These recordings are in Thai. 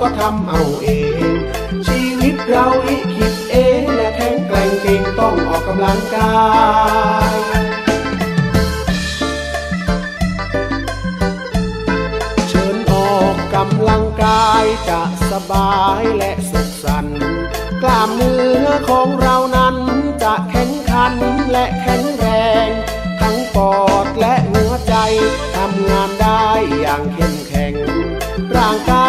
ก็ทำเอาเอง ชีวิตเราอีคิดเองและแข็งแกร่งเก่งต้องออกกำลังกายเชิญออกกำลังกายจะสบายและสุขสันต์กล้ามเนื้อของเรานั้นจะแข็งขันและแข็งแรงทั้งปอดและหัวใจทำงานได้อย่างเข้มแข็งร่างกาย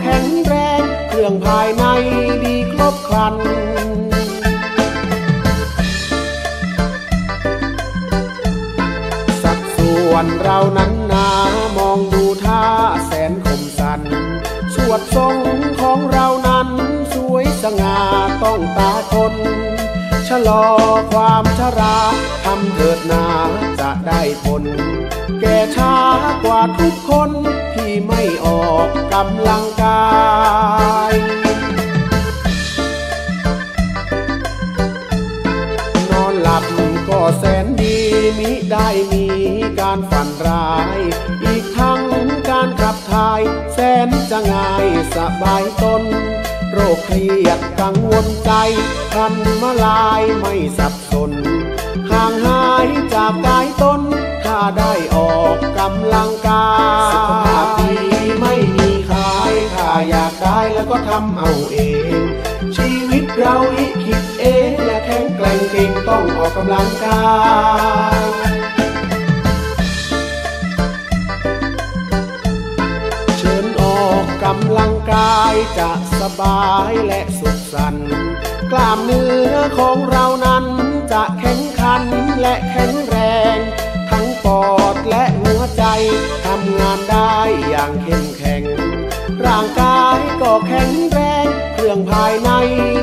แข็งแรง เครื่องภายในดีครบครันสัดส่วนเรานั้นหนามองดูท่าแสนคมสันสวดทรงของเรานั้นสวยสง่าต้องตาคนชะลอความชราทำเถิดนาจะได้ผลแก่ช้ากว่าทุกคน ที่ไม่ออกกำลังกายนอนหลับก็แสนดีมิได้มีการฝันร้าย อีกทั้งการขับถ่าย แสนจะง่ายสบายตนโรคเครียดกังวลใจพันมาลายไม่สับสน ห่างหายจากกายตนถ้าได้ออก อยากได้แล้วก็ทำเอาเอง ชีวิตเราอีคิดเองและแข็งแกร่งเก่งต้องออกกำลังกายเชิญออกกำลังกายจะสบายและสุขสันต์กล้ามเนื้อของเรานั้นจะแข็งขันและแข็งแรง ทั้งปอดและหัวใจทำงานได้อย่างเข้มแข็ง ร่างกายก็แข็งแรง เครื่องภายใน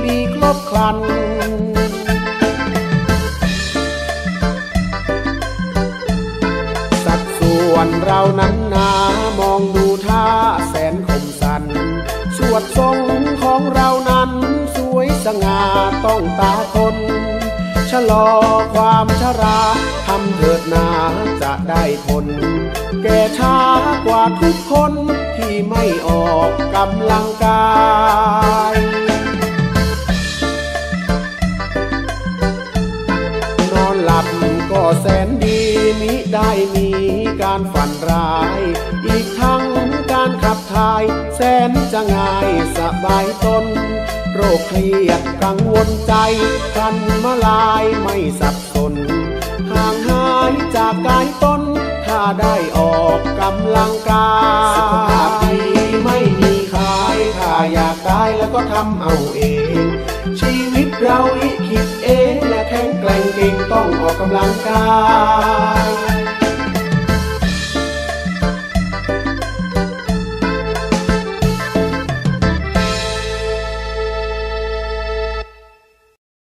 ดีครบครันสัดส่วนเรานั้นหนามองดูท่าแสนคมสัน สวดทรงของเรานั้นสวยสง่าต้องตาคนชะลอความชราทำเถิดนาจะได้ผล กำลังกายนอนหลับก็แสนดีมิได้มีการฝันร้าย อีกทั้งการขับถ่าย แสนจะง่ายสบายตนโรคเครียดกังวลใจพันมาลายไม่สับสน ห่างหายจากกายตน ถ้าได้ออกกำลังกาย ก็ทำเอาเอง ชีวิตเราอิคิดเองและแข็งแกร่งเก่งต้องออกกำลังกาย